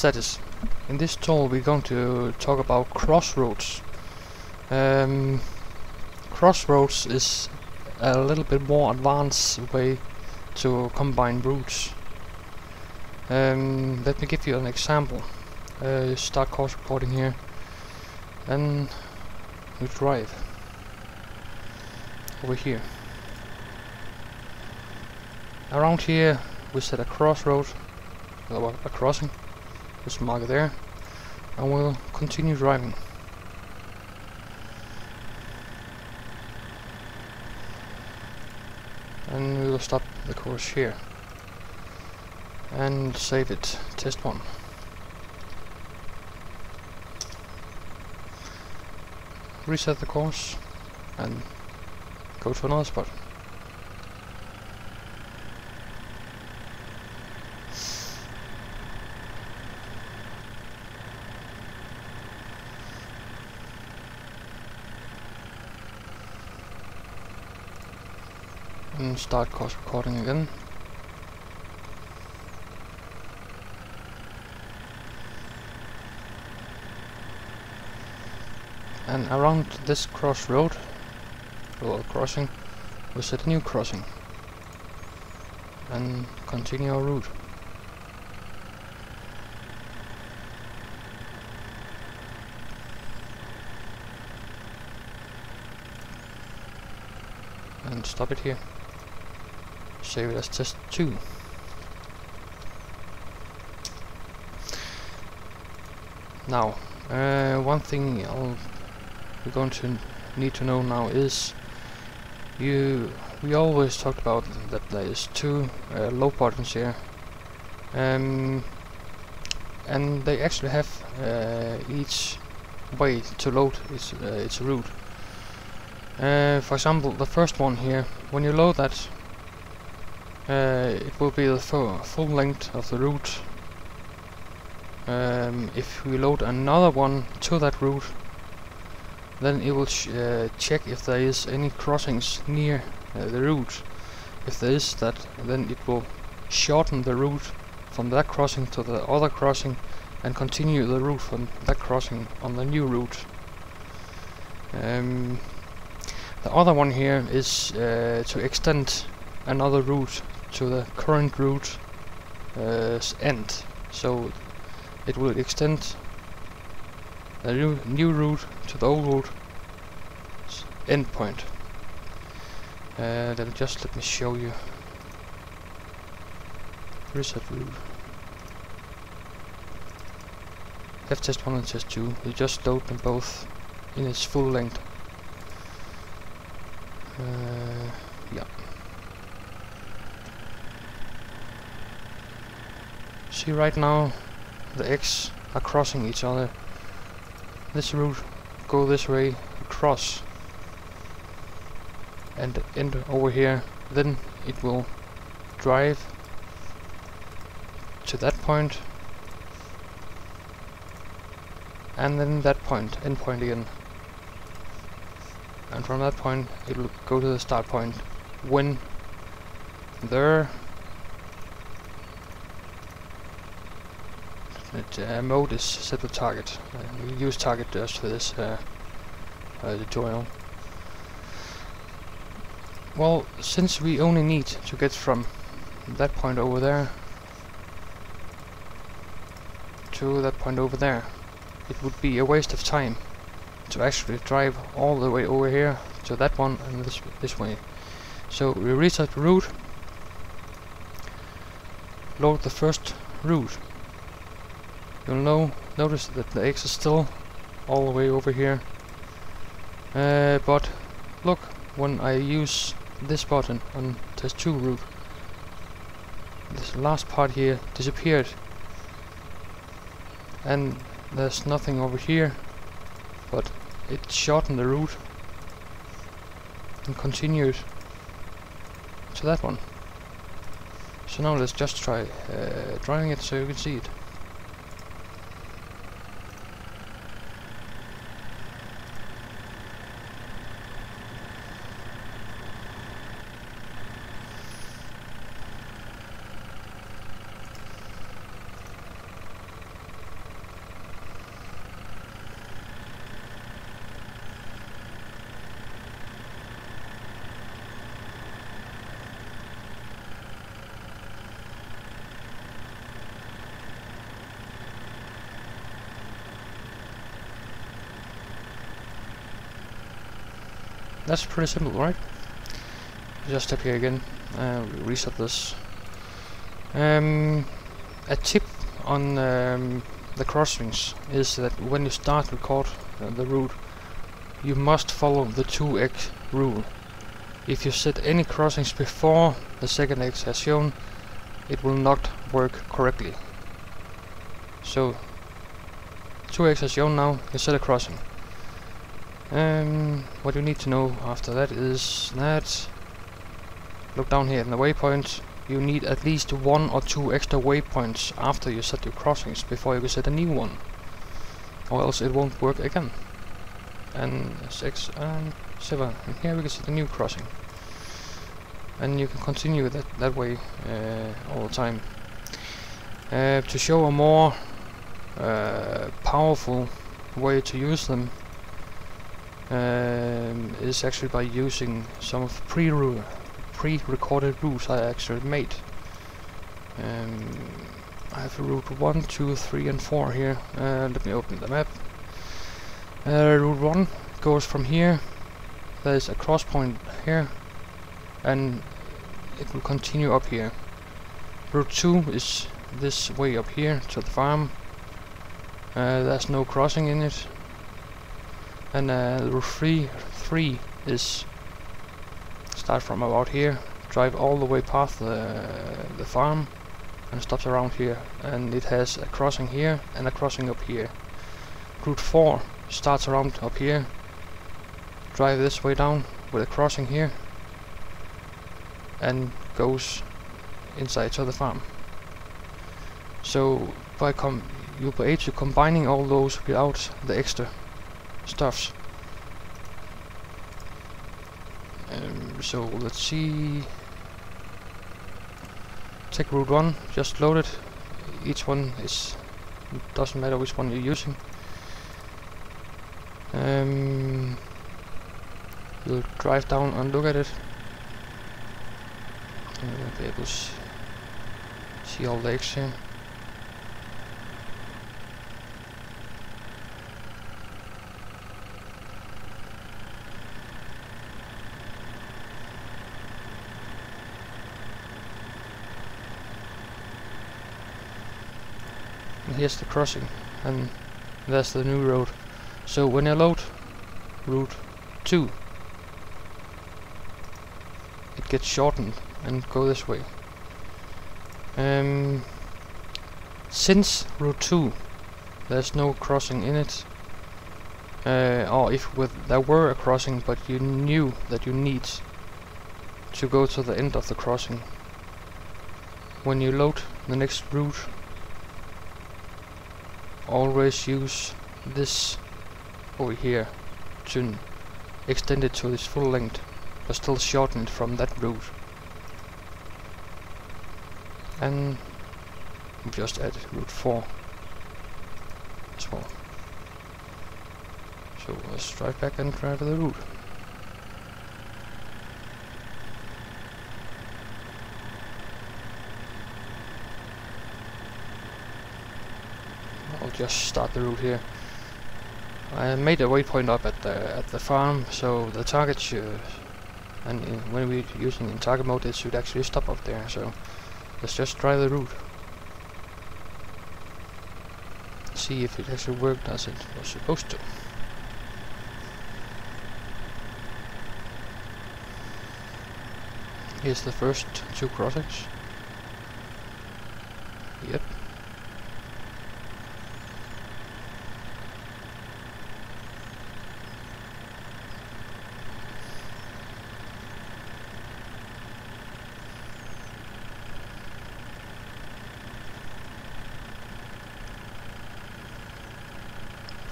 Satis. In this talk we're going to talk about crossroads. Um, crossroads is a little bit more advanced way to combine routes. Um, let me give you an example. Uh, start course recording here and we drive over here. Around here we set a crossroad a crossing. Just mark there. And we'll continue driving. And we will stop the course here. And save it. Test 1. Reset the course and go to another spot. and start course recording again. And around this crossroad, or crossing, we set a new crossing and continue our route. and stop it here it as test 2. Now, uh, one thing I'll, we're going to need to know now is you we always talked about that there is two uh, load buttons here um, and they actually have uh, each way to load its, uh, its route uh, for example the first one here when you load that uh, it will be the full length of the route. Um, if we load another one to that route, then it will uh, check if there is any crossings near uh, the route. If there is that, then it will shorten the route from that crossing to the other crossing and continue the route from that crossing on the new route. Um, the other one here is uh, to extend another route to the current route uh, end. So it will extend the new, new route to the old route endpoint. Uh, then just let me show you. Reset route. Have test 1 and test 2. We just load them both in its full length. Uh, yeah. See right now the X are crossing each other. This route go this way across and end over here. Then it will drive to that point and then that point, end point again. And from that point it will go to the start point when there It, uh, mode is set with target. Uh, we use target just for this uh, uh, tutorial. Well, since we only need to get from that point over there to that point over there, it would be a waste of time to actually drive all the way over here to that one and this this way. So we reset the route, load the first route You'll notice that the X is still all the way over here. Uh, but look, when I use this button on test 2 route, this last part here disappeared. And there's nothing over here, but it shortened the route and continued to that one. So now let's just try uh, driving it so you can see it. That's pretty simple, right? Just step here again, uh, reset this. Um, a tip on um, the crossings is that when you start record uh, the route, you must follow the 2x rule. If you set any crossings before the second X has shown, it will not work correctly. So 2x has shown now, you set a crossing. Um, what you need to know after that is that look down here in the waypoint you need at least one or two extra waypoints after you set your crossings before you can set a new one or else it won't work again. And 6 and 7 and here we can set a new crossing. And you can continue that, that way uh, all the time. Uh, to show a more uh, powerful way to use them um, is actually by using some of pre pre-recorded routes I actually made. Um, I have a route 1, 2, 3 and 4 here. Uh, let me open the map. Uh, route 1 goes from here. There's a cross point here and it will continue up here. Route 2 is this way up here to the farm. Uh, there's no crossing in it and uh, route 3, 3 is start from about here drive all the way past the, the farm and stops around here. And it has a crossing here and a crossing up here. Route 4 starts around up here. Drive this way down with a crossing here and goes inside to the farm. So by com you'll be able to combining all those without the extra stuffs. Um, so let's see. Take route one, just load it. Each one is doesn't matter which one you're using. Um, you'll drive down and look at it. Uh, be able to see all the X here's the crossing and that's the new road. So when I load route 2 it gets shortened and go this way. Um, since route 2 there's no crossing in it uh, or if with there were a crossing but you knew that you need to go to the end of the crossing. When you load the next route always use this over here to extend it to its full length but still shorten it from that route and just add route 4 as well so let's drive back and drive the route I'll just start the route here. I made a waypoint up at the at the farm, so the target should, and in, when we're using in target mode, it should actually stop up there. So let's just try the route, see if it actually worked as it was supposed to. Here's the first two crossings.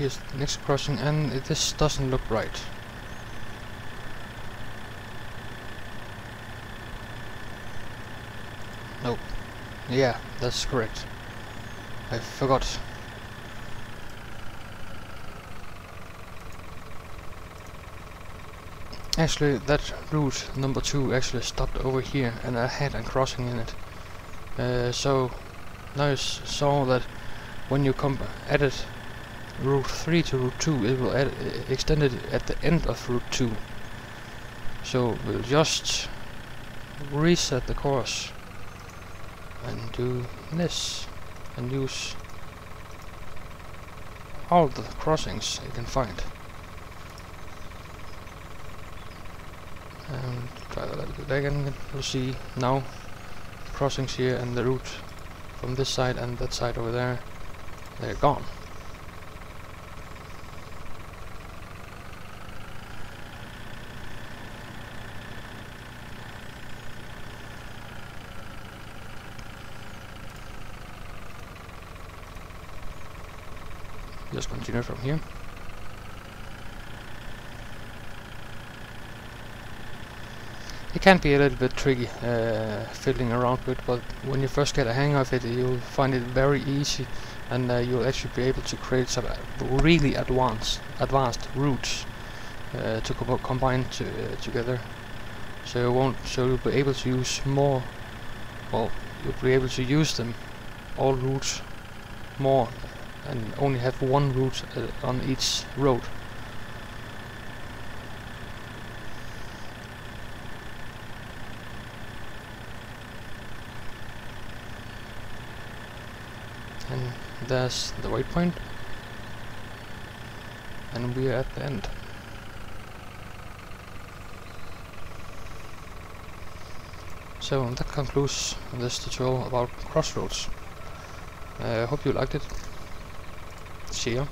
Here's the next crossing and this doesn't look right. Nope. Yeah, that's correct. I forgot. Actually, that route number two actually stopped over here and I had a crossing in it. Uh, so now you saw that when you come edit route 3 to route 2 it will add, eh, extend it at the end of route 2 So we'll just reset the course and do this and use all the crossings you can find. And try that a little bit again. You'll see now crossings here and the route from this side and that side over there, they're gone. Just continue from here. It can be a little bit tricky uh, fiddling around with, but when you first get a hang of it, you'll find it very easy, and uh, you'll actually be able to create some uh, really advanced advanced routes uh, to co combine to, uh, together. So you won't. So you'll be able to use more. Well, you'll be able to use them all routes more, and only have one route uh, on each road. and there's the waypoint. And we're at the end. So that concludes this tutorial about crossroads. I uh, hope you liked it see ya